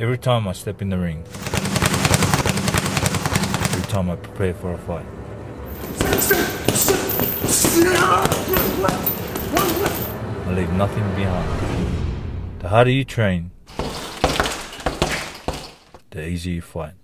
every time I step in the ring, every time I prepare for a fight. I leave nothing behind. The harder you train, the easier you fight.